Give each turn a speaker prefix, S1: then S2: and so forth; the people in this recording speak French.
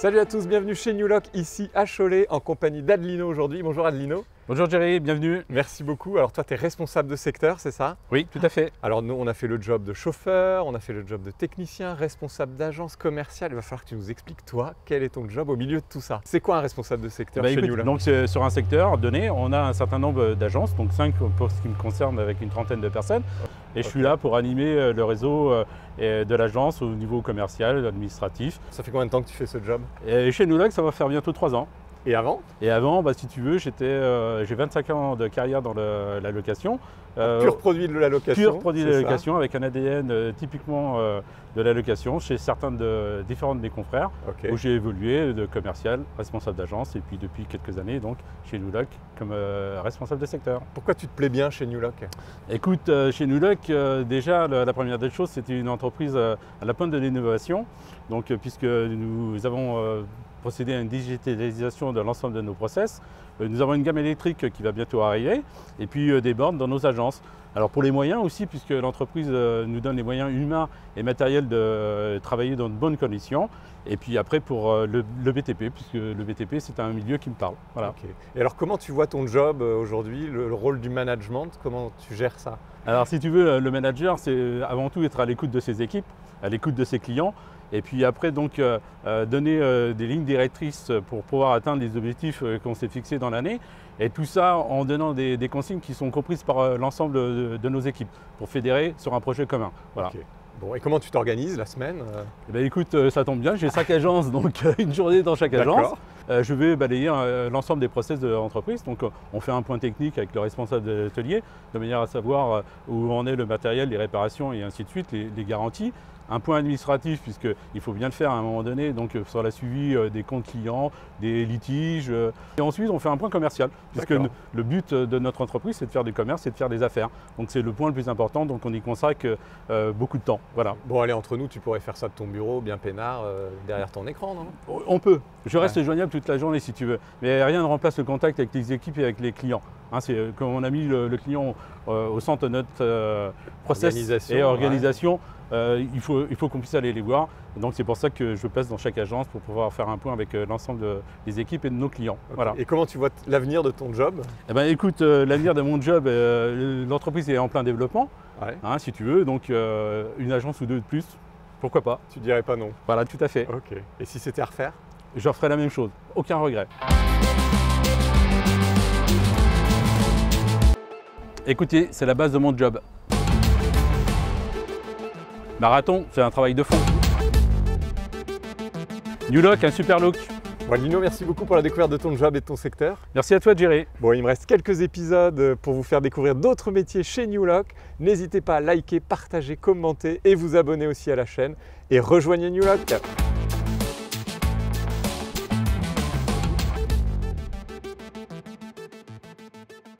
S1: Salut à tous, bienvenue chez New Lock, ici à Cholet, en compagnie d'Adelino aujourd'hui. Bonjour Adelino.
S2: Bonjour Jerry, bienvenue.
S1: Merci beaucoup. Alors toi, tu es responsable de secteur, c'est ça?
S2: Oui, tout à fait.
S1: Alors nous, on a fait le job de chauffeur, on a fait le job de technicien, responsable d'agence commerciale. Il va falloir que tu nous expliques, toi, quel est ton job au milieu de tout ça? C'est quoi un responsable de secteur
S2: Bah,
S1: chez
S2: écoute,
S1: New Lock?
S2: donc c'est- sur un secteur donné, on a un certain nombre d'agences, donc 5 pour ce qui me concerne avec une trentaine de personnes. Et je suis là pour animer euh, le réseau euh, de l'agence au niveau commercial, administratif.
S1: Ça fait combien de temps que tu fais ce job?
S2: Et chez Nulog, ça va faire bientôt 3 ans.
S1: Et avant
S2: Et avant, bah, si tu veux, j'étais, euh, j'ai 25 ans de carrière dans le- la location. Euh,
S1: Pur produit de la location.
S2: pur produit de la
S1: ça
S2: location avec un ADN euh, typiquement de la location chez certains de différents de mes confrères. Où j'ai évolué de commercial, responsable d'agence, et puis depuis quelques années, donc chez Nuloc, comme responsable de secteur.
S1: Pourquoi tu te plais bien chez New Lock
S2: Écoute, chez euh, déjà, la, la première des choses, c'était une entreprise à la pointe de l'innovation, donc puisque nous avons procédé à une digitalisation de l'ensemble de nos process, euh, nous avons une gamme électrique qui va bientôt arriver, et puis euh, des bornes dans nos agences. Alors pour les moyens aussi, puisque l'entreprise euh, nous donne les moyens humains et matériels de travailler dans de bonnes conditions. Et puis après pour le, le BTP, puisque le BTP c'est un milieu qui me parle. Voilà.
S1: Et alors comment tu vois ton job aujourd'hui, le, le rôle du management? Comment tu gères ça?
S2: Alors si tu veux, le manager c'est avant tout être à l'écoute de ses équipes, à l'écoute de ses clients. Et puis après donc euh, euh, donner euh, des lignes directrices pour pouvoir atteindre les objectifs qu'on s'est fixés dans l'année. Et tout ça en donnant des, des consignes qui sont comprises par l'ensemble de, de nos équipes pour fédérer sur un projet commun. Voilà.
S1: Bon, et comment tu t'organises la semaine
S2: Eh ben, écoute, ça tombe bien, j'ai cinq agences, donc une journée dans chaque agence. Euh, je vais balayer euh, l'ensemble des process de l'entreprise. Donc, euh, on fait un point technique avec le responsable de l'atelier, de manière à savoir où en est le matériel, les réparations et ainsi de suite, les, les garanties. Un point administratif, puisqu'il faut bien le faire à un moment donné, donc sur la suivi des comptes clients, des litiges. Et ensuite, on fait un point commercial, puisque le but de notre entreprise, c'est de faire du commerce, c'est de faire des affaires. Donc, c'est le point le plus important, donc on y consacre euh, beaucoup de temps. Voilà.
S1: Bon, allez, entre nous, tu pourrais faire ça de ton bureau, bien peinard, euh, derrière ton écran, non?
S2: On peut. Je reste joignable toute la journée si tu veux. Mais rien ne remplace le contact avec les équipes et avec les clients. Hein, c'est euh, comme on a mis le, le client euh, au centre de notre euh, process
S1: Organisation,
S2: et organisation. euh, il faut, il faut qu'on puisse aller les voir. Donc c'est pour ça que je passe dans chaque agence pour pouvoir faire un point avec l'ensemble de- des équipes et de nos clients. Voilà.
S1: Et comment tu vois l'avenir de ton job?
S2: Eh ben, écoute, l'avenir de mon job, l'entreprise est en plein développement,
S1: Ouais.
S2: hein, si tu veux. Donc une agence ou deux de plus, pourquoi pas?
S1: Tu dirais pas non?
S2: Voilà, tout à fait.
S1: Ok. Et si c'était à refaire?
S2: Je referai la même chose. Aucun regret. Écoutez, c'est la base de mon job. Marathon, c'est un travail de fond. New Look, un super look.
S1: Bon, Lino, merci beaucoup pour la découverte de ton job et de ton secteur.
S2: Merci à toi, Jerry.
S1: Bon, il me reste quelques épisodes pour vous faire découvrir d'autres métiers chez New Lock. N'hésitez pas à liker, partager, commenter et vous abonner aussi à la chaîne. Et rejoignez New Lock.